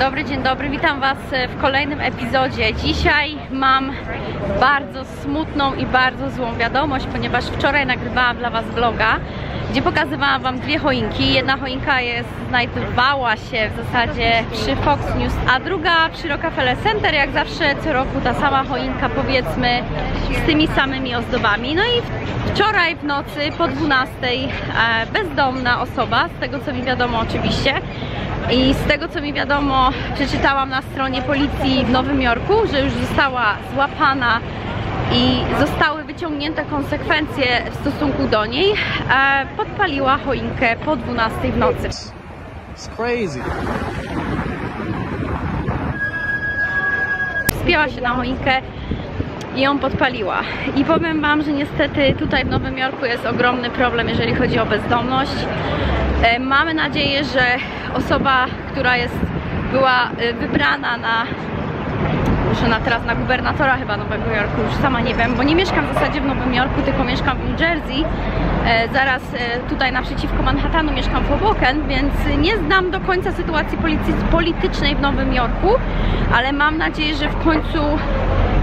dobry, dzień dobry, witam Was w kolejnym epizodzie. Dzisiaj mam bardzo smutną i bardzo złą wiadomość, ponieważ wczoraj nagrywałam dla Was vloga, gdzie pokazywałam Wam dwie choinki. Jedna choinka jest, znajdowała się w zasadzie przy Fox News, a druga przy Rockefeller Center, jak zawsze co roku ta sama choinka powiedzmy z tymi samymi ozdobami. No i wczoraj w nocy po 12 e, bezdomna osoba, z tego co mi wiadomo oczywiście, i z tego co mi wiadomo, przeczytałam na stronie policji w Nowym Jorku, że już została złapana i zostały wyciągnięte konsekwencje w stosunku do niej. E, podpaliła choinkę po 12 w nocy. It's crazy. Wspięła się na choinkę i ją podpaliła. I powiem Wam, że niestety tutaj w Nowym Jorku jest ogromny problem, jeżeli chodzi o bezdomność. E, Mamy nadzieję, że osoba, która jest, była e, wybrana na muszę na teraz na gubernatora chyba Nowego Jorku, już sama nie wiem, bo nie mieszkam w zasadzie w Nowym Jorku, tylko mieszkam w New Jersey. E, zaraz e, tutaj naprzeciwko Manhattanu mieszkam w Hoboken, więc nie znam do końca sytuacji politycznej w Nowym Jorku, ale mam nadzieję, że w końcu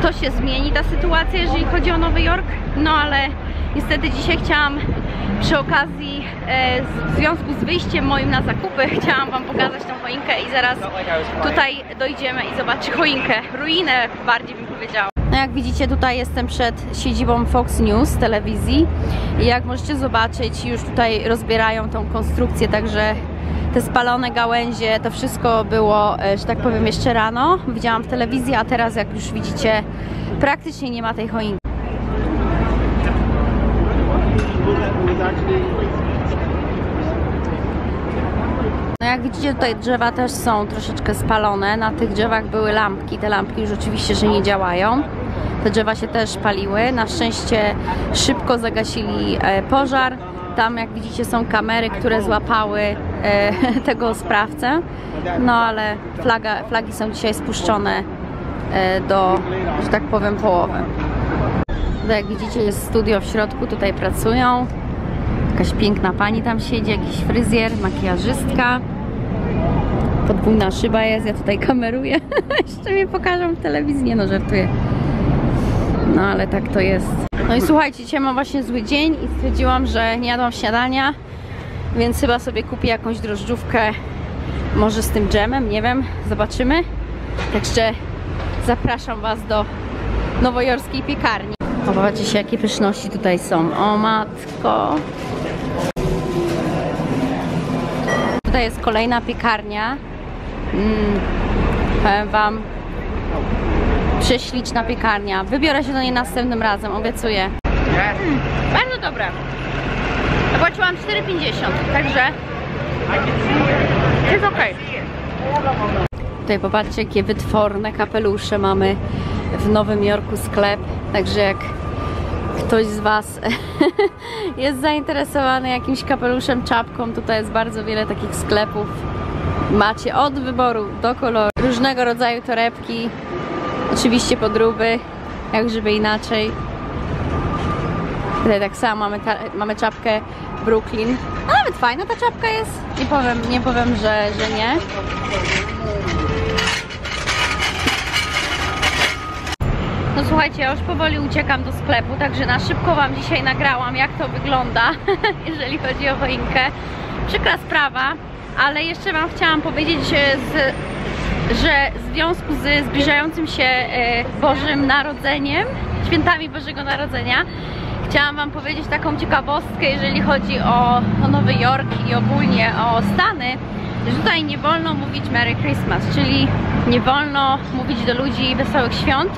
to się zmieni, ta sytuacja, jeżeli chodzi o Nowy Jork. No ale niestety dzisiaj chciałam przy okazji, w związku z wyjściem moim na zakupy, chciałam Wam pokazać tą choinkę i zaraz tutaj dojdziemy i zobaczy choinkę, ruinę bardziej bym powiedziała. No jak widzicie tutaj jestem przed siedzibą Fox News telewizji i jak możecie zobaczyć już tutaj rozbierają tą konstrukcję, także te spalone gałęzie, to wszystko było, e, że tak powiem jeszcze rano, widziałam w telewizji, a teraz jak już widzicie praktycznie nie ma tej choinki. No jak widzicie tutaj drzewa też są troszeczkę spalone. Na tych drzewach były lampki. Te lampki już oczywiście, że nie działają. Te drzewa się też paliły. Na szczęście szybko zagasili e, pożar. Tam jak widzicie są kamery, które złapały e, tego sprawcę. No ale flaga, flagi są dzisiaj spuszczone e, do, że tak powiem, połowy. Tutaj jak widzicie jest studio w środku, tutaj pracują. Jakaś piękna pani tam siedzi, jakiś fryzjer, makijażystka. Podwójna szyba jest, ja tutaj kameruję. Jeszcze mnie pokażą w telewizji, nie no żartuję. No ale tak to jest. No i słuchajcie, dzisiaj mam właśnie zły dzień i stwierdziłam, że nie jadłam śniadania, więc chyba sobie kupię jakąś drożdżówkę, może z tym dżemem, nie wiem, zobaczymy. Także zapraszam Was do nowojorskiej piekarni. Zobaczcie się, jakie pyszności tutaj są. O matko. Tutaj jest kolejna piekarnia. Mm, powiem Wam, prześliczna piekarnia. Wybiorę się do niej następnym razem, obiecuję. Mm, bardzo dobre. Zapłaciłam 4,50, także jest ok. Tutaj popatrzcie, jakie wytworne kapelusze mamy w Nowym Jorku sklep. Także jak ktoś z Was jest zainteresowany jakimś kapeluszem, czapką, tutaj jest bardzo wiele takich sklepów. Macie od wyboru do koloru różnego rodzaju torebki, oczywiście podróby, jak żeby inaczej. Tutaj tak samo mamy, mamy czapkę Brooklyn. A nawet fajna ta czapka jest. Nie powiem, nie powiem że, że nie. No słuchajcie, ja już powoli uciekam do sklepu, także na szybko Wam dzisiaj nagrałam, jak to wygląda, jeżeli chodzi o choinkę. Przykra sprawa, ale jeszcze Wam chciałam powiedzieć, że, z, że w związku z zbliżającym się e, Bożym Narodzeniem, świętami Bożego Narodzenia, chciałam Wam powiedzieć taką ciekawostkę, jeżeli chodzi o, o Nowy Jork i ogólnie o Stany, że tutaj nie wolno mówić Merry Christmas, czyli nie wolno mówić do ludzi wesołych świąt,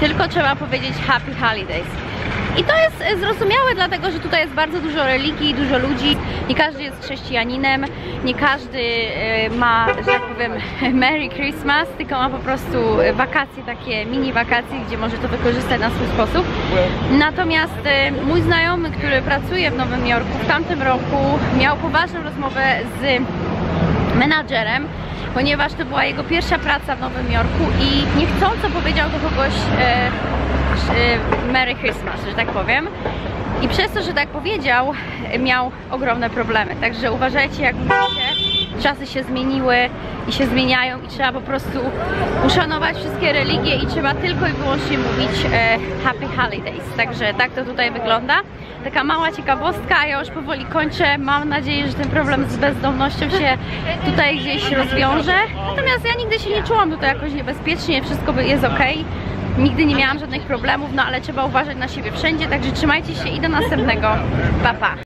tylko trzeba powiedzieć Happy Holidays. I to jest e, zrozumiałe, dlatego że tutaj jest bardzo dużo religii, dużo ludzi. Nie każdy jest chrześcijaninem, nie każdy e, ma, że tak powiem, Merry Christmas, tylko ma po prostu e, wakacje, takie mini wakacje, gdzie może to wykorzystać na swój sposób. Natomiast mój znajomy, który pracuje w Nowym Jorku, w tamtym roku miał poważną rozmowę z menadżerem, ponieważ to była jego pierwsza praca w Nowym Jorku i niechcąco powiedział do kogoś e, e, Merry Christmas, że tak powiem. I przez to, że tak powiedział, miał ogromne problemy. Także uważajcie, jak mówicie, czasy się zmieniły i się zmieniają i trzeba po prostu uszanować wszystkie religie i trzeba tylko i wyłącznie mówić e, Happy Holidays. Także tak to tutaj wygląda. Taka mała ciekawostka, ja już powoli kończę. Mam nadzieję, że ten problem z bezdomnością się tutaj gdzieś rozwiąże. Natomiast ja nigdy się nie czułam tutaj jakoś niebezpiecznie, wszystko jest ok. Nigdy nie miałam żadnych problemów, no ale trzeba uważać na siebie wszędzie, także trzymajcie się i do następnego. Pa, pa.